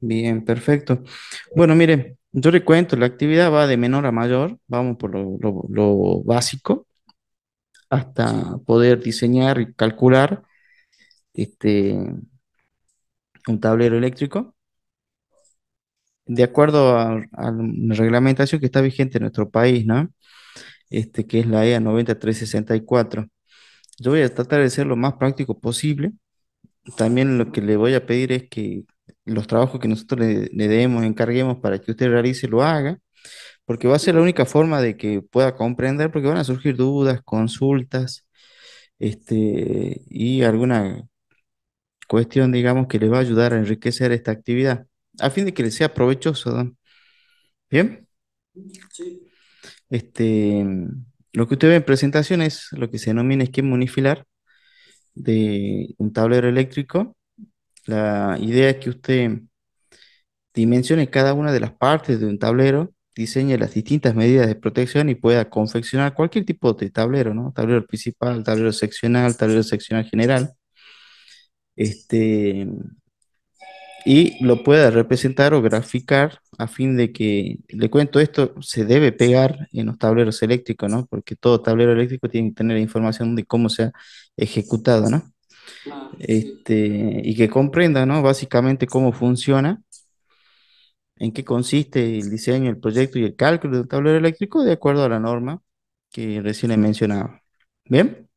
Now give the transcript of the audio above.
Bien, perfecto. Bueno, mire, yo le cuento, la actividad va de menor a mayor, vamos por lo, lo- lo básico, hasta poder diseñar y calcular este, un tablero eléctrico de acuerdo a, a la reglamentación que está vigente en nuestro país, ¿no? Este, que es la EA 9364. Yo voy a tratar de ser lo más práctico posible. También lo que le voy a pedir es que los trabajos que nosotros le, le demos, encarguemos para que usted realice, lo haga porque va a ser la única forma de que pueda comprender, porque van a surgir dudas, consultas, este, y alguna cuestión, digamos, que le va a ayudar a enriquecer esta actividad, a fin de que le sea provechoso. Bien, sí, este, lo que usted ve en presentación es lo que se denomina esquema unifilar de un tablero eléctrico. La idea es que usted dimensione cada una de las partes de un tablero, diseñe las distintas medidas de protección y pueda confeccionar cualquier tipo de tablero, ¿no? Tablero principal, tablero seccional, tablero seccional general, este, y lo pueda representar o graficar a fin de que, le cuento esto, se debe pegar en los tableros eléctricos, ¿no? Porque todo tablero eléctrico tiene que tener información de cómo se ha ejecutado, ¿no? Sí, Este, y que comprenda, ¿no? Básicamente cómo funciona en qué consiste el diseño, el proyecto y el cálculo del tablero eléctrico de acuerdo a la norma que recién he mencionado. Bien,